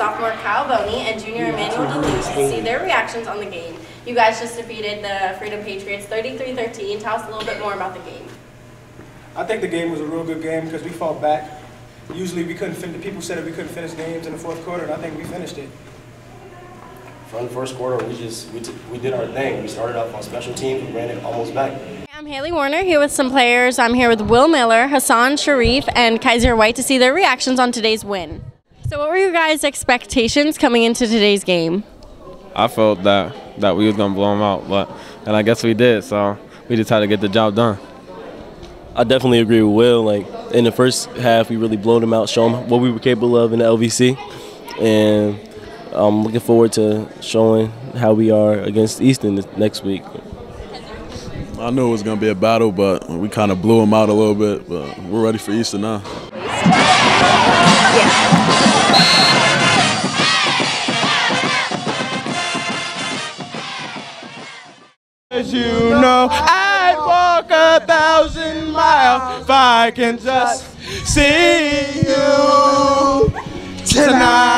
and junior Emmanuel Duluth to see their reactions on the game. You guys just defeated the Freedom Patriots 33-13. Tell us a little bit more about the game. I think the game was a real good game because we fought back. Usually we couldn't finish, the people said that we couldn't finish games in the fourth quarter, and I think we finished it. From the first quarter, we just we, t- we did our thing. We started off on special teams, we ran it almost back. I'm Haley Warner here with some players. I'm here with Wyl Miller, Hassan Sharif, and Kyzir White to see their reactions on today's win. So, what were your guys' expectations coming into today's game? I felt that that we was gonna blow them out, but and I guess we did. So we just had to get the job done. I definitely agree with Wyl. Like in the first half, we really blew them out, show them what we were capable of in the LVC, and I'm looking forward to showing how we are against Easton next week. I knew it was going to be a battle, but we kind of blew them out a little bit. But we're ready for Easter now. As you know, I'd walk a thousand miles if I can just see you tonight.